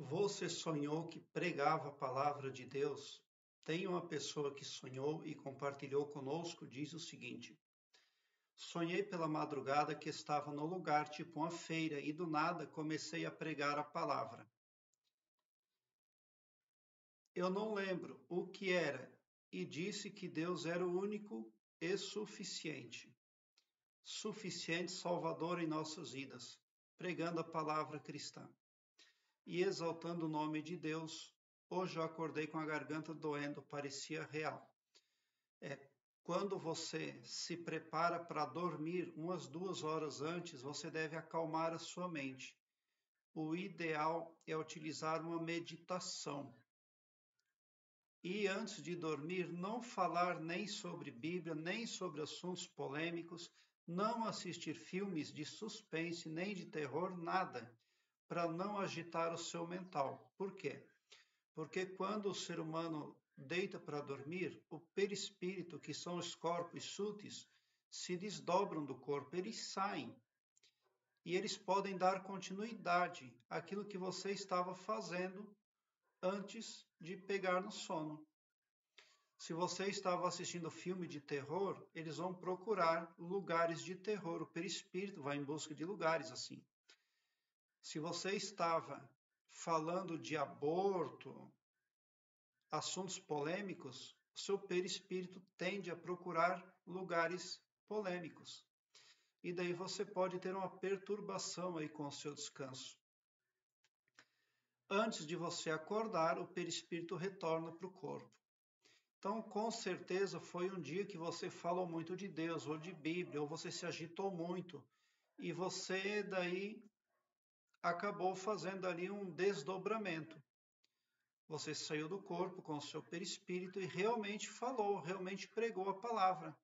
Você sonhou que pregava a palavra de Deus? Tem uma pessoa que sonhou e compartilhou conosco, diz o seguinte: Sonhei pela madrugada que estava no lugar, tipo uma feira, e do nada comecei a pregar a palavra. Eu não lembro o que era e disse que Deus era o único e suficiente. Suficiente Salvador em nossas vidas, pregando a palavra cristã e exaltando o nome de Deus. Hoje eu acordei com a garganta doendo, parecia real. É, quando você se prepara para dormir, umas duas horas antes, você deve acalmar a sua mente. O ideal é utilizar uma meditação. E antes de dormir, não falar nem sobre Bíblia, nem sobre assuntos polêmicos, não assistir filmes de suspense, nem de terror, nada para não agitar o seu mental. Por quê? Porque quando o ser humano deita para dormir, o perispírito, que são os corpos súteis, se desdobram do corpo, eles saem. E eles podem dar continuidade àquilo que você estava fazendo antes de pegar no sono. Se você estava assistindo filme de terror, eles vão procurar lugares de terror. O perispírito vai em busca de lugares assim. Se você estava falando de aborto, assuntos polêmicos, seu perispírito tende a procurar lugares polêmicos. E daí você pode ter uma perturbação aí com o seu descanso. Antes de você acordar, o perispírito retorna para o corpo. Então, com certeza, foi um dia que você falou muito de Deus ou de Bíblia, ou você se agitou muito, e você daí acabou fazendo ali um desdobramento. Você saiu do corpo com o seu perispírito e realmente falou, realmente pregou a palavra.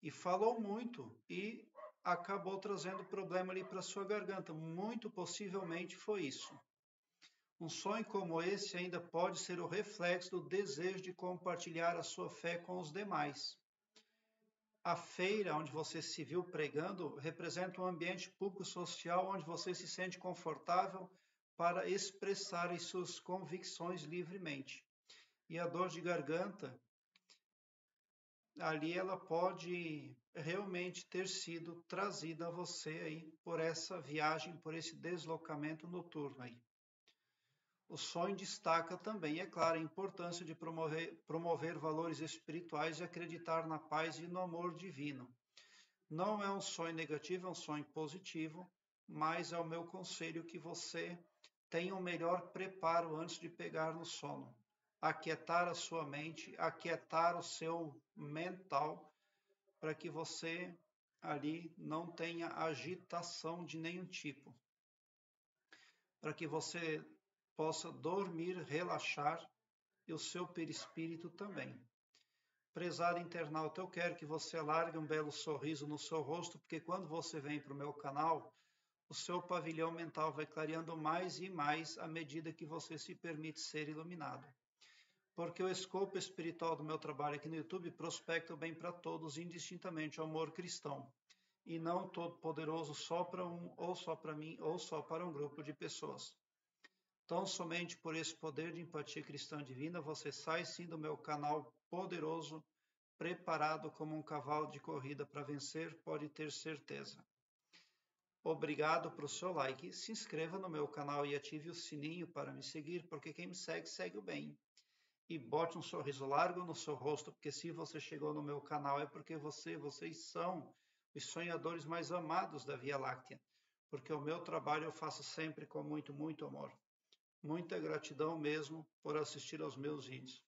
E falou muito e acabou trazendo problema ali para sua garganta. Muito possivelmente foi isso. Um sonho como esse ainda pode ser o reflexo do desejo de compartilhar a sua fé com os demais. A feira onde você se viu pregando representa um ambiente público-social onde você se sente confortável para expressar as suas convicções livremente. E a dor de garganta, ali ela pode realmente ter sido trazida a você aí por essa viagem, por esse deslocamento noturno aí. O sonho destaca também, é claro, a importância de promover, promover valores espirituais e acreditar na paz e no amor divino. Não é um sonho negativo, é um sonho positivo, mas é o meu conselho que você tenha o um melhor preparo antes de pegar no sono. Aquietar a sua mente, aquietar o seu mental, para que você ali não tenha agitação de nenhum tipo. Para que você possa dormir, relaxar e o seu perispírito também. Prezado internauta, eu quero que você largue um belo sorriso no seu rosto, porque quando você vem para o meu canal, o seu pavilhão mental vai clareando mais e mais à medida que você se permite ser iluminado. Porque o escopo espiritual do meu trabalho aqui no YouTube prospecta o bem para todos, indistintamente o amor cristão, e não todo poderoso só para um, ou só para mim, ou só para um grupo de pessoas. Tão somente por esse poder de empatia cristã divina, você sai sim do meu canal poderoso, preparado como um cavalo de corrida para vencer, pode ter certeza. Obrigado por seu like, se inscreva no meu canal e ative o sininho para me seguir, porque quem me segue, segue o bem. E bote um sorriso largo no seu rosto, porque se você chegou no meu canal é porque você, vocês são os sonhadores mais amados da Via Láctea, porque o meu trabalho eu faço sempre com muito, muito amor. Muita gratidão mesmo por assistir aos meus vídeos.